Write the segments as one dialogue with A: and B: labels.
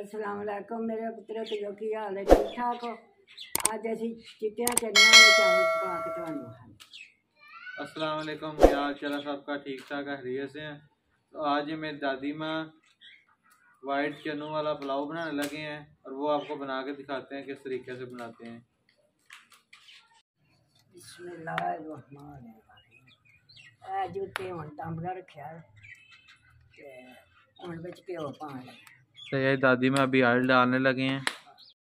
A: ਅਸਲਾਮ ਵਾਲੇਕੁਮ ਮੇਰੇ ਪੁੱਤਰੋ ਤੇ ਕੀ ਹਾਲ ਹੈ ਠੀਕ ਠਾਕ ਹੋ ਅੱਜ ਅਸੀਂ ਚਿੱਟਿਆਂ ਚੰਨਿਆਂ ਵਾਲੇ ਚਾਵਲ ਪਕਾ ਕੇ ਤੁਹਾਨੂੰ ਖਾਣੇ
B: अस्सलाम वालेकुम क्या हाल चाल है सबका ठीक ठाक है खैरियत से हैं तो आज ये मेरी दादी माँ वाइट चनों वाला पुलाव बनाने लगे हैं और वो आपको बना के दिखाते हैं किस तरीके से बनाते हैं
A: ਬਿਸਮਿਲ੍ਲਾਹਿਰਰਹਿਮਾਨਿਰਰਹੀਮ ਇਹ ਜੁੱਤੇ ਹੁਣ ਟੰਬੜਾ ਰੱਖਿਆ ਹੈ ਤੇ
B: तो ये दादी माँ अभी आयल डालने लगे हैं।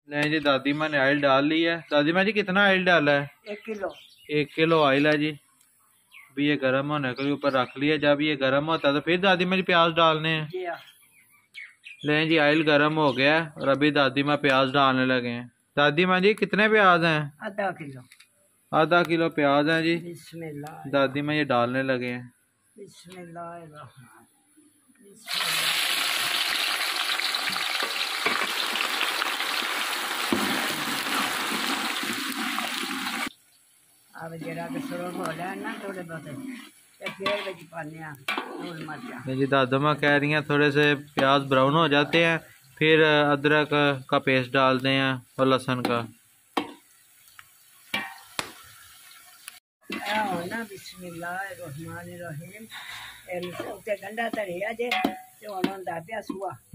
B: नहीं जी दादी माँ ने आयल डाल ली है। दादी माँ जी कितना आयल डाला है?
A: एक किलो।
B: एक किलो आयल है जी। अभी ये गर्म होने के ऊपर रख लिया जब ये गर्म होता है तो फिर दादी माँ जी प्याज डालने हैं।
A: हाँ।
B: नहीं जी आयल गर्म हो गया और अभी दादी माँ प्याज डालने लगे हैं। दादी माँ जी कितने प्याज हैं?
A: आधा किलो।
B: आधा किलो प्याज हैं जी। दादी माँ ये डालने लगे हैं। जी दादमा कह रही हैं थोड़े से प्याज ब्राउन हो जाते हैं फिर अदरक का पेस्ट डालते हैं और लहसुन का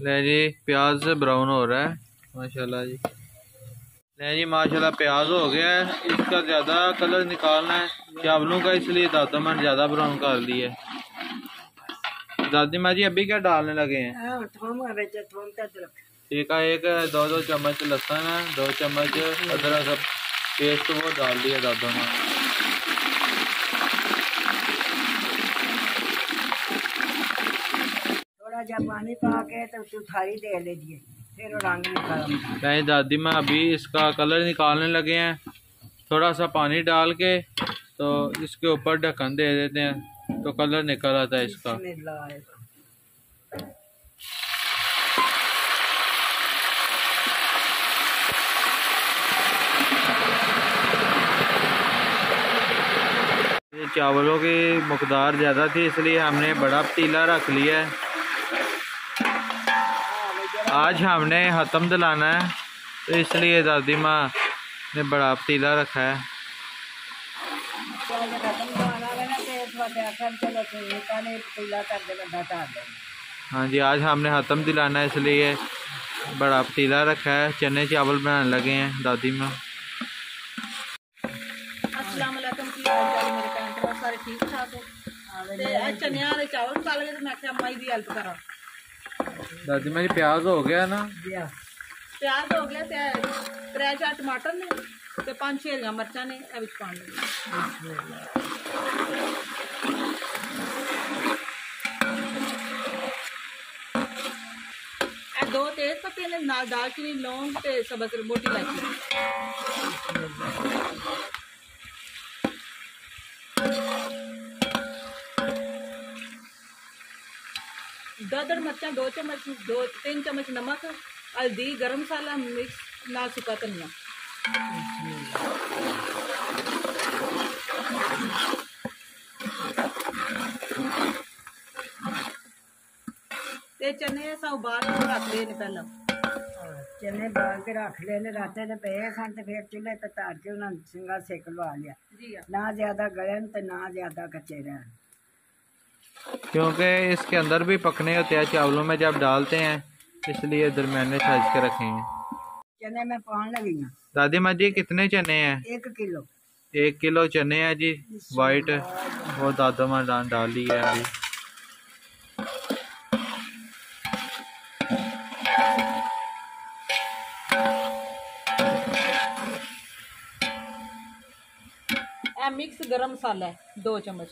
B: ले जी प्याज ब्राउन हो रहा है माशाल्लाह जी नहीं जी माशाल्लाह प्याज हो गया है। इसका ज़्यादा कलर निकालना है। चावलों का इसलिए दादा मैंने ज़्यादा ब्राउन कर लिया है। दादी माँ जी अभी क्या डालने लगे हैं?
A: हाँ,
B: ठीक है एक दो दो चम्मच लहसन है दो चम्मच अदरक पेस्ट वो डाल दिया दादा माँ।
A: थोड़ा जब पानी पा के तो तू थाली दे दीजिए
B: नहीं दादी मैं अभी इसका कलर निकालने लगे हैं। थोड़ा सा पानी डाल के तो इसके ऊपर ढक्कन दे देते हैं तो कलर निकल आता है इसका। चावलों की मकदार ज़्यादा थी इसलिए हमने बड़ा पतीला रख लिया है। आज हमने हतम दिलाना है तो इसलिए दादी माँ ने बड़ा पतीला रखा है। हाँ जी आज हमने हतम दिलाना है इसलिए बड़ा पतीला रखा है। चने चावल बनाने लगे हैं दादी माँ।
C: हाँ, चने चावल पाल गए तो मैं अम्मा की हेल्प करा।
B: दादी, मेरी प्याज हो गया ना?
C: प्याज हो गया, ते चार टमाटर ने ते पंज छे हरियाँ मर्चां ने दो तेज पत्ते ने, नाल दालचीनी, लौंग ते सबज मोटी इलायची। दादड़ मर्चा दो चम्मच दो तीन चम्मच नमक हल्दी गरम मसाला मिक्स ना सूखा
A: धनिया। चने सब उबाल तो चने बाल के रख लेने रातें ने पे सन तो फिर चूल्हे पे तार के उन्होंने लवा
C: लिया। हाँ।
A: ना ज़्यादा गलन तो ना ज़्यादा कच्चे रहन
B: क्योंकि इसके अंदर भी पकने होते हैं चावलों में जब डालते हैं इसलिए दरमियाने साइज़ के रखे हैं।
A: चने में पान
B: दादी माँ जी कितने चने हैं?
A: एक किलो।
B: एक किलो चने हैं जी। वाइट वो दादा माँ डाली है अभी।
C: मिक्स गरम मसाला है दो चम्मच।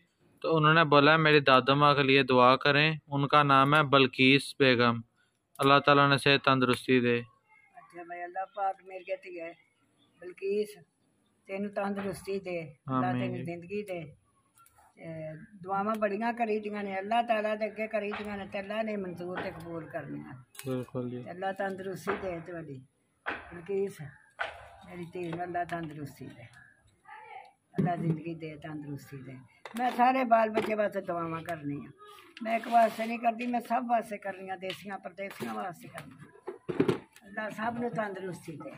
B: तो उन्होंने बोला मेरी दादा माँ के लिए दुआ करें। उनका नाम है बल्कीस बेगम। अल्लाह ताला ने से तंदरुस्ती दे।
A: अच्छा भाई अल्लाह पाक मेरे कहती है। बल्कीस तेन तंदरुस्ती
B: दे।
A: अल्लाह
B: तेन
A: ज़िंदगी दे। दुआवां बड़ियाँ करी दियाँ ने। अल्लाह ताला दे अगे करी दियाँ ने ते ने मंजूर ते कबूल करनियाँ।
B: बिल्कुल जी।
A: अल्लाह तंदरुस्ती दे तुम्हारी बल्कीस मेरी तेन अल्लाह तंदरुस्ती दे। ਅੱਲਾ ਜ਼ਿੰਦਗੀ ਦੇ ਤੰਦਰੁਸਤੀ ਦੇ ਮੈਂ ਸਾਰੇ ਬਾਲ ਬੱਚੇ ਵਾਸਤੇ ਦੁਆਵਾਂ ਕਰਨੀਆਂ ਮੈਂ ਇੱਕ ਵਾਸਤੇ ਨਹੀਂ ਕਰਦੀ ਮੈਂ ਸਭ ਵਾਸਤੇ ਕਰਨੀਆਂ ਦੇਸੀਆਂ ਪਰਦੇਸੀਆਂ ਵਾਸਤੇ ਕਰਨੀਆਂ ਅੱਲਾ ਸਭ ਨੂੰ ਤੰਦਰੁਸਤੀ ਦੇ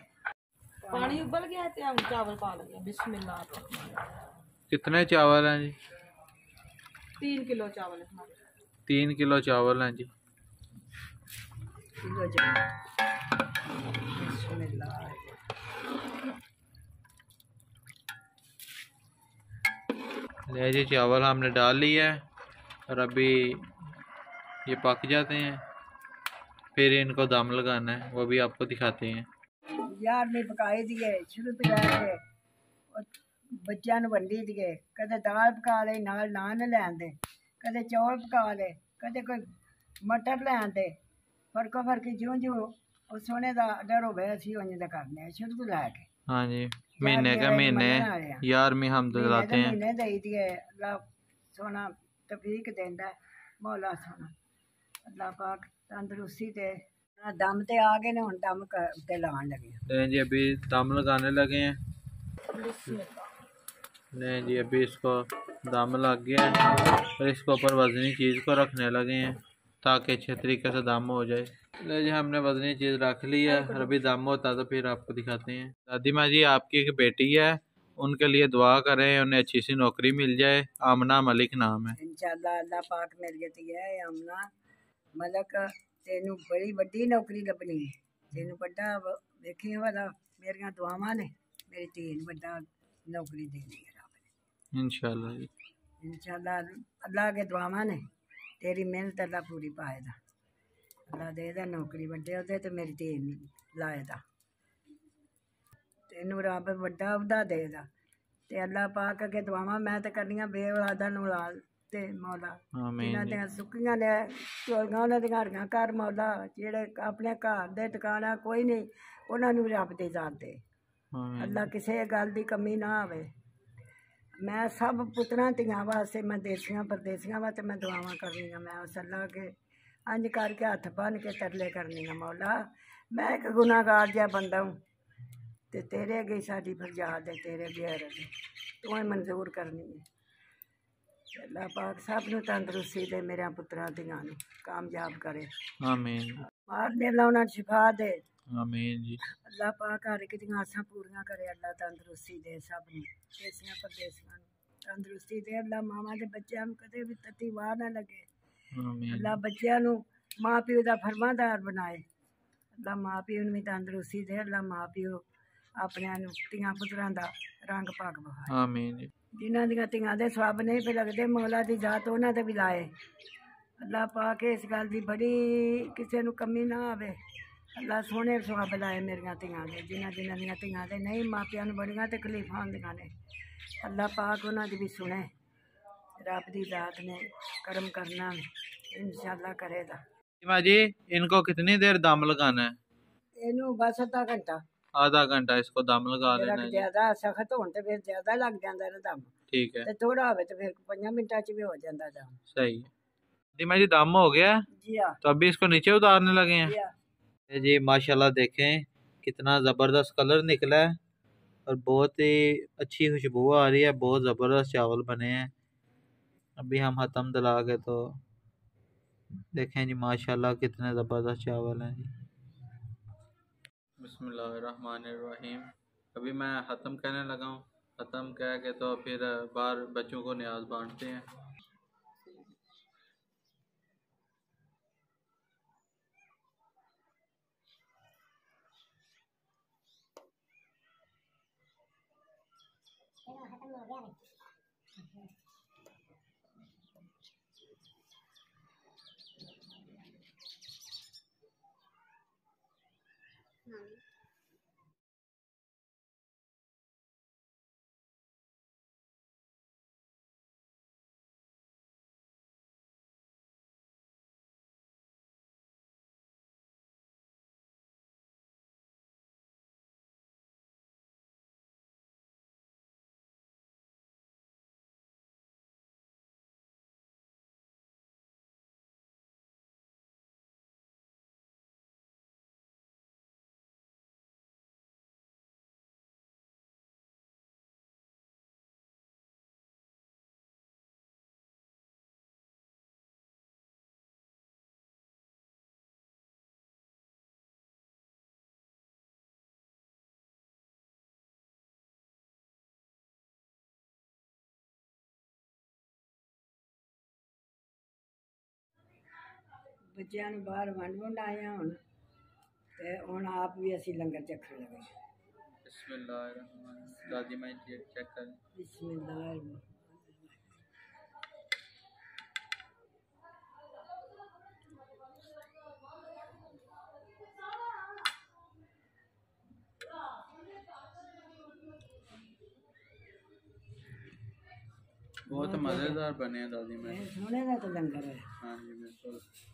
C: पानी उबल गया है तो हम चावल पा लगे बिस्मिल्लाह
B: कितने चावल हैं जी
C: तीन किलो चावल है हमारे
B: तीन किलो चावल हैं जी
A: किलो जाए बिस्मिल्लाह
B: ले जी चावल हमने डाल लिया है और अभी ये पक जाते हैं फिर इनको दम लगाना है वो भी आपको दिखाते हैं
A: ਯਾਰ ਨੇ ਪਕਾਈ ਦੀਏ ਸ਼ੁਰੂ ਤੋਂ ਲੈ ਕੇ ਉਹ ਬੱਚਿਆਂ ਨੂੰ ਵੰਡੀ ਦੀਏ ਕਦੇ ਦਾਲ ਪਕਾ ਲਈ ਨਾਲ ਨਾਨ ਲੈਣ ਦੇ ਕਦੇ ਚੌਲ ਪਕਾ ਲਏ ਕਦੇ ਕੋਈ ਮਟਰ ਲੈਣ ਦੇ ਫਰਕੋ ਫਰਕੀ ਜਿਉਂ ਜਿਉਂ ਉਹ ਸੋਨੇ ਦਾ ਆਰਡਰ ਹੋਵੇ ਅਸੀਂ ਉਂਝ ਦਾ ਕਰਨੇ ਆ ਸ਼ੁਰੂ ਤੋਂ ਲੈ ਕੇ
B: हाँ जी महीने का महीने
A: यार
B: में हम दिलाते हैं।
A: महीने दे दिए अल्लाह सोना तबीक देंदा मौला सोना। अल्लाह पाक तंदुरुस्ती दे। हाँ, दम ते आ गए ने हुन दम ते लान लगे।
B: हैं जी अभी दम लगाने लगे हैं। नहीं जी अभी इसको दम लग गया है और इसको ऊपर वजनी चीज़ को रखने लगे हैं ताकि अच्छे तरीके से दम हो जाए। ले जी हमने वजनी चीज़ रख ली है। अभी दाम होता तो फिर आपको दिखाते हैं। दादी माँ जी आपकी एक बेटी है। उनके लिए दुआ करें उन्हें अच्छी सी नौकरी मिल जाए। आमना मलिक नाम है।
A: इंशाल्लाह अल्लाह पाक मिल जाती है आमना मलिक तेनू बड़ी वड्डी नौकरी लभनी है। तेनू बड़ा वेखी वाला मेरिया दुआवां ने मेरी धी बड़ा नौकरी देनी है इंशाल्लाह
B: इंशाल्लाह अल्लाह
A: के दुआवां ने तेरी मेहनत अल्लाह पूरी पाएगा ਪੂਰੀ ਪਾਏਗਾ ਅੱਲਾ ਦੇ ਦਾ ਨੌਕਰੀ ਵੱਡੇ ਉਹਦੇ ਤੇ ਮੇਰੀ ਧੀ ਨੂੰ ਲਾਏਦਾ ਤੈਨੂੰ ਰੱਬ ਵੱਡਾ ਅਹੁਦਾ ਦੇਗਾ ਤੇ ਅੱਲਾ ਪਾਕ ਅੱਗੇ ਦੁਆਵਾਂ ਮੈਂ ਤਾਂ ਕਰਨੀਆਂ ਬੇਔਲਾਦਾ ਨੂੰ ਔਲਾਦ ਤੇ ਮੌਲਾ
B: आमीन
A: ਇਹਨਾਂ
B: जी
A: ਦੀਆਂ ਸੁੱਕੀਆਂ ਨੇ ਝੋਲੀਆਂ ਉਹਨਾਂ ਦੀਆਂ ਹਰੀਆਂ ਕਰ ਮੌਲਾ ਜਿਹੜੇ ਆਪਣੇ ਘਰ ਦੇ ਟਿਕਾਣਾ ਕੋਈ ਨਹੀਂ ਉਹਨਾਂ ਨੂੰ ਰੱਬ ਦੇ ਜ਼ਾਤ ਦੇ
B: आमीन
A: ਅੱਲਾ ਕਿਸੇ ਗੱਲ ਦੀ ਕਮੀ ਨਾ ਆਵੇ ਮੈਂ ਸਭ ਪੁੱਤਰਾਂ ਧੀਆਂ ਵਾਸਤੇ ਮੈਂ ਦੇਸੀਆਂ ਪਰਦੇਸੀਆਂ ਵਾਸਤੇ ਮੈਂ ਦੁਆਵਾਂ ਕਰਨੀਆਂ ਮੈਂ ਉਸ ਅੱਲਾ ਕੇ अंज करके हत्थ बन के तरले करनी है मौला। मैं एक गुनागार जहा बंदा हूँ ते तेरे अगे साड़ी फरियाद है तेरे अगे तू ही मंजूर करनी है। अल्लाह पाक सब नु तंदरुस्ती दे मेरे पुत्रा धियाँ कामयाब करे।
B: आमीन।
A: मारने लाउना शिफा दे।
B: आमीन जी।
A: अल्लाह पाक हर एक दी आसां करे अल्लाह तंदरुस्ती दे सब नु देसियाँ परदेसियाँ तंदरुस्ती दे अल्लाह मामा दे बच्चेयां कदे भी ततीवा ना
B: लगे
A: ਅੱਲਾ ਬੱਚਿਆਂ ਨੂੰ ਮਾਂ ਪਿਓ ਦਾ ਫਰਮਾਦਾਰ ਬਣਾਏ। ਅੱਲਾ ਮਾਂ ਪਿਓ ਨੂੰ ਵੀ ਤੰਦਰੁਸਤੀ ਦੇ ਅੱਲਾ ਮਾਂ ਪਿਓ ਆਪਣਿਆਂ ਨੂੰ ਧੀਆਂ ਪੁੱਤਰਾਂ ਦਾ ਰੰਗ ਪਾਕ ਬਹਾਏ
B: ਆਮੀਨ
A: ਜਿਨ੍ਹਾਂ ਦੀਆਂ ਧੀਆਂ ਦੇ ਸਵਾਬ ਨਹੀਂ ਪਏ ਲੱਗਦੇ ਮੌਲਾ ਦੀ ਜਾਤ ਉਹਨਾਂ ਤੇ ਵੀ ਲਾਏ। ਅੱਲਾ ਕੇ ਇਸ ਗੱਲ ਦੀ ਬੜੀ ਕਿਸੇ ਨੂੰ ਕਮੀ ਨਾ ਆਵੇ। ਅੱਲਾ ਸੋਹਣੇ ਸਵਾਬ ਲਾਏ ਮੇਰੀਆਂ ਧੀਆਂ ਦੇ ਜਿਨ੍ਹਾਂ ਜਿਨ੍ਹਾਂ ਦੀਆਂ ਧੀਆਂ ਦੇ ਨਹੀਂ ਮਾਪਿਆਂ ਨੂੰ ਬੜੀਆਂ ਤਕਲੀਫਾਂ ਹੁੰਦੀਆਂ ਨੇ। ਅੱਲਾ ਪਾਕ ਉਹਨਾਂ ਦੀ ਵੀ ਸੁਣੇ। राबरी रात में कर्म करना इंशाल्लाह करेगा।
B: सीमा जी इनको कितनी देर दम लगाना है?
A: इन बस आधा घंटा।
B: आधा घंटा इसको दम लगा लेना
A: ज़्यादा सख्त हो तो फिर ज़्यादा लग जाता है दम।
B: ठीक है।
A: थोड़ा हो तो फिर 5 मिनटा च भी हो जाता दम।
B: सही। सीमा जी दम हो गया
A: जी
B: तो अभी इसको नीचे उतारने लगे हैं? जी, जी माशाल्लाह देखें कितना ज़बरदस्त कलर निकला है और बहुत ही अच्छी खुशबू आ रही है बहुत ज़बरदस्त चावल बने हैं। अभी हम हतम दला के तो देखें जी, माशाल्लाह कितने ज़बरदस्त चावल हैं जी। बसमीम अभी मैं हतम कहने लगा हूँ। हतम कह के तो फिर बाहर बच्चों को न्याज बांटते हैं। हो गया honey.
A: ਬੱਚਿਆਂ ਨੂੰ ਬਾਹਰ ਵੰਡ ਵੰਡ ਆਏ ਹਾਂ ਹੁਣ ਤੇ ਹੁਣ ਆਪ ਵੀ ਅਸੀਂ ਲੰਗਰ ਚੱਖਣ ਲੱਗੇ
B: बिस्मिल्लाह दादी मैं चेक कर
A: ਬਿਸਮਿਲ੍ਲਾਹ
B: बहुत मज़ेदार बने हैं दादी मैं
A: ਇਹ ਸੋਹਣੇ ਦਾ ਤਾਂ ਲੰਗਰ ਹੈ
B: हाँ जी बिल्कुल
A: ਵਧੀਆ ਬਣਿਆ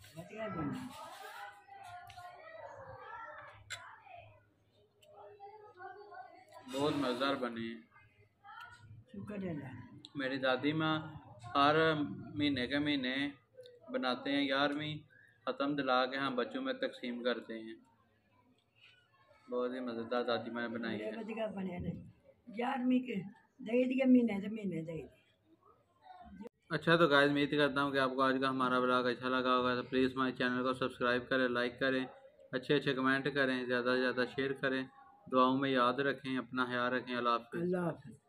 B: बहुत मज़ेदार बनी। मेरी दादी माँ हर महीने के महीने बनाते हैं ग्यारहवीं ख़त्म दिला के हम बच्चों में तकसीम करते हैं। बहुत ही मज़ेदार दादी माँ ने बनाई है।
A: ग्यारहवीं के दही महीने महीने दही
B: अच्छा तो गाइज़ उम्मीद करता हूँ कि आपको आज का हमारा ब्लॉग अच्छा लगा होगा तो प्लीज़ हमारे चैनल को सब्सक्राइब करें लाइक करें, अच्छे अच्छे कमेंट करें, ज़्यादा से ज़्यादा शेयर करें। दुआओं में याद रखें, अपना ख्याल रखें, अल्लाह
A: हाफ़